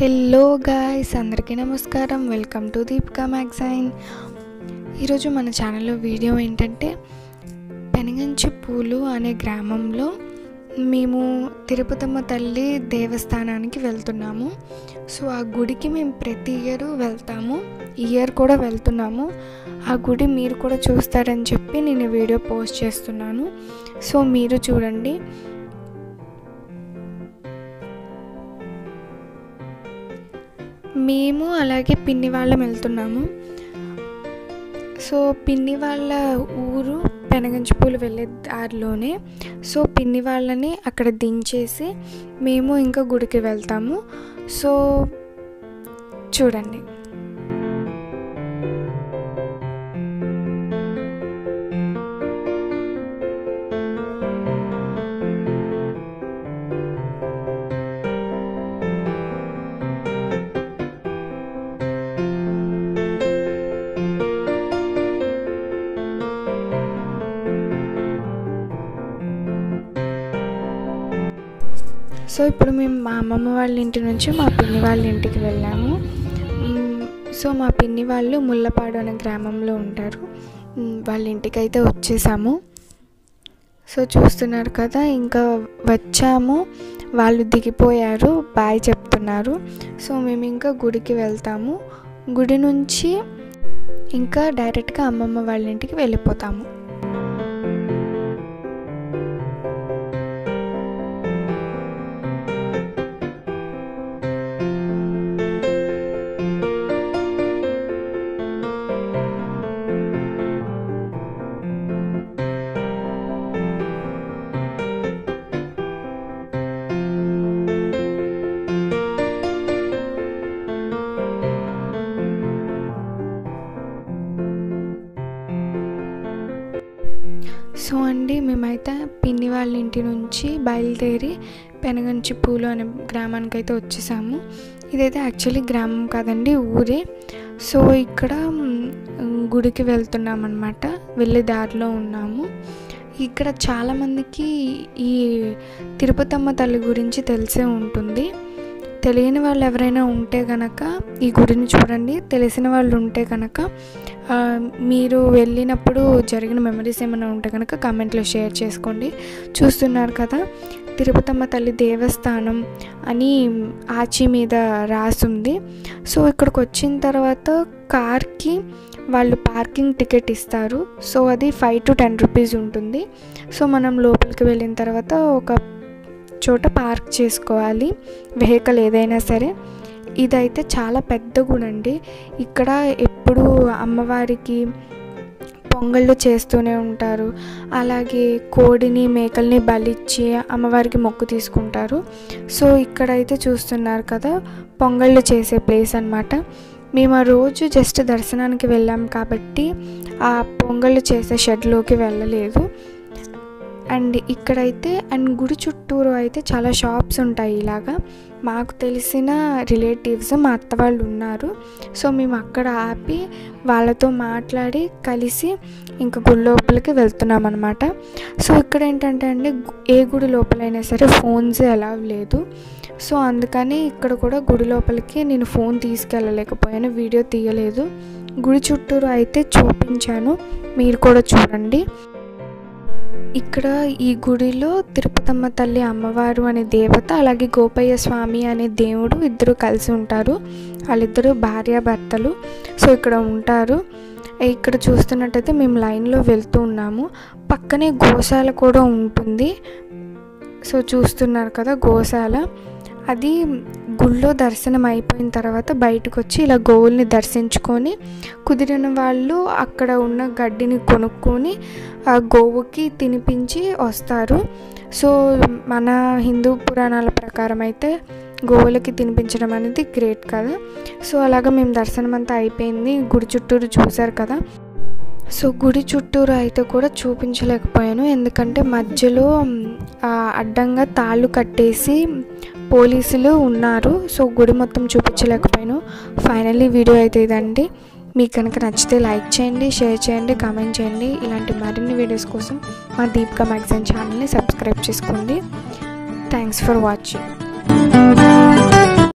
Hello guys అందరికీ నమస్కారం. Welcome to Deepika magazine ఈరోజు మన ఛానల్లో వీడియో ఏంటంటే పెనగంచి పూలు అనే గ్రామంలో మేము తిరుపతమ్మ తల్లి దేవస్థానానికి వెళ్తున్నాము. సో ఆ గుడికి మేము ప్రతి ఇయర్ వెళ్తాము. ఇయర్ కూడా వెళ్తున్నాము. ఆ గుడి మీరు కూడా చూస్తారని చెప్పి నేను వీడియో పోస్ట్ చేస్తున్నాను. సో మీరు చూడండి. మేము అలాగే పిన్ని వాళ్ళం వెళ్తున్నాము. సో పిన్ని వాళ్ళ ఊరు పెనగంచిపూలు వెళ్ళే దారిలోనే. సో పిన్ని వాళ్ళని అక్కడ దించేసి మేము ఇంకా గుడికి వెళ్తాము. సో చూడండి. సో ఇప్పుడు మేము మా అమ్మమ్మ వాళ్ళ ఇంటి నుంచి మా పిన్ని వాళ్ళ ఇంటికి వెళ్ళాము. సో మా పిన్ని వాళ్ళు ముల్లపాడు అనే గ్రామంలో ఉంటారు. వాళ్ళ ఇంటికి అయితే వచ్చేసాము. సో చూస్తున్నారు కదా ఇంకా వచ్చాము. వాళ్ళు దిగిపోయారు బాయ్ చెప్తున్నారు. సో మేము ఇంకా గుడికి వెళ్తాము. గుడి నుంచి ఇంకా డైరెక్ట్గా అమ్మమ్మ వాళ్ళ ఇంటికి వెళ్ళిపోతాము. సో అండి మేమైతే పిన్ని వాళ్ళ ఇంటి నుంచి బయలుదేరి పెనగంచి పూలు అనే గ్రామానికి అయితే వచ్చేసాము. ఇదైతే యాక్చువల్లీ గ్రామం కాదండి ఊరే. సో ఇక్కడ గుడికి వెళ్తున్నాం అనమాట వెళ్ళే దారిలో ఉన్నాము. ఇక్కడ చాలామందికి ఈ తిరుపతమ్మ తల్లి గురించి తెలిసే ఉంటుంది. తెలియని వాళ్ళు ఎవరైనా ఉంటే కనుక ఈ గుడిని చూడండి. తెలిసిన వాళ్ళు ఉంటే కనుక మీరు వెళ్ళినప్పుడు జరిగిన మెమరీస్ ఏమైనా ఉంటే కనుక కామెంట్లో షేర్ చేసుకోండి. చూస్తున్నారు కదా తిరుపతమ్మ తల్లి దేవస్థానం అని ఆచి మీద రాసుంది. సో ఇక్కడికి వచ్చిన తర్వాత కార్కి వాళ్ళు పార్కింగ్ టికెట్ ఇస్తారు. సో అది ఫైవ్ టు టెన్ రూపీస్ ఉంటుంది. సో మనం లోపలికి వెళ్ళిన తర్వాత ఒక చోట పార్క్ చేసుకోవాలి వెహికల్ ఏదైనా సరే. ఇదైతే చాలా పెద్ద గుడి అండి. ఇక్కడ ఎప్పుడు అమ్మవారికి పొంగళ్ళు చేస్తూనే ఉంటారు. అలాగే కోడిని మేకల్ని బలిచ్చి అమ్మవారికి మొక్కు తీసుకుంటారు. సో ఇక్కడైతే చూస్తున్నారు కదా పొంగళ్ళు చేసే ప్లేస్ అన్నమాట. మేము ఆ రోజు జస్ట్ దర్శనానికి వెళ్ళాం కాబట్టి ఆ పొంగళ్ళు చేసే షెడ్లోకి వెళ్ళలేదు. అండ్ ఇక్కడైతే అండ్ గుడి చుట్టూరు అయితే చాలా షాప్స్ ఉంటాయి ఇలాగా. మాకు తెలిసిన రిలేటివ్స్ మా అత్త వాళ్ళు ఉన్నారు. సో మేము అక్కడ ఆపి వాళ్ళతో మాట్లాడి కలిసి ఇంకా గుడి లోపలికి వెళ్తున్నాం అనమాట సో ఇక్కడ ఏంటంటే అండి ఏ గుడి లోపలైనా సరే ఫోన్స్ అలా లేదు. సో అందుకని ఇక్కడ కూడా గుడి లోపలికి నేను ఫోన్ తీసుకెళ్ళలేకపోయాను వీడియో తీయలేదు. గుడి చుట్టూరు అయితే చూపించాను మీరు కూడా చూడండి. ఇక్కడ ఈ గుడిలో తిరుపతమ్మ తల్లి అమ్మవారు అనే దేవత అలాగే గోపయ్య స్వామి అనే దేవుడు ఇద్దరు కలిసి ఉంటారు. వాళ్ళిద్దరూ భార్యాభర్తలు. సో ఇక్కడ ఉంటారు. ఇక్కడ చూస్తున్నట్టయితే మేము లైన్లో వెళ్తూ ఉన్నాము. పక్కనే గోశాల కూడా ఉంటుంది. సో చూస్తున్నారు కదా గోశాల. అది గుళ్ళో దర్శనం అయిపోయిన తర్వాత బయటకు వచ్చి ఇలా గోవుల్ని దర్శించుకొని కుదిరిన వాళ్ళు అక్కడ ఉన్న గడ్డిని కొనుక్కొని ఆ గోవుకి తినిపించి వస్తారు. సో మన హిందూ పురాణాల ప్రకారం అయితే గోవులకి తినిపించడం అనేది గ్రేట్ కదా. సో అలాగా మేము దర్శనం అంతా అయిపోయింది. గుడి చుట్టూరు చూశారు కదా. సో గుడి చుట్టూరు అయితే కూడా చూపించలేకపోయాను. ఎందుకంటే మధ్యలో అడ్డంగా తాళ్ళు కట్టేసి పోలీసులు ఉన్నారు. సో గుడి మొత్తం చూపించలేకపోయాను. ఫైనల్లీ వీడియో అయితే ఇదండి. మీకు కనుక నచ్చితే లైక్ చేయండి షేర్ చేయండి కామెంట్ చేయండి. ఇలాంటి మరిన్ని వీడియోస్ కోసం మా దీపికా మ్యాగజైన్ ఛానల్ని సబ్స్క్రైబ్ చేసుకోండి. Thanks for watching